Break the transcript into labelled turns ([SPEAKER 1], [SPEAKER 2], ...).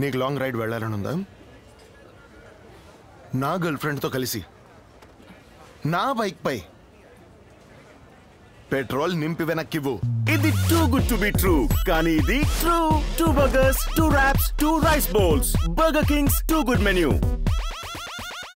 [SPEAKER 1] నీకు long ride వెళ్ళాలని ఉందా? నా గర్ల్ ఫ్రెండ్తో కలిసి నా బైక్ పై పెట్రోల్ నింపి వెనక్కివ్వు.
[SPEAKER 2] ఇది too good to be true కానీ ఇది true two burgers two wraps two rice bowls Burger Kings too good menu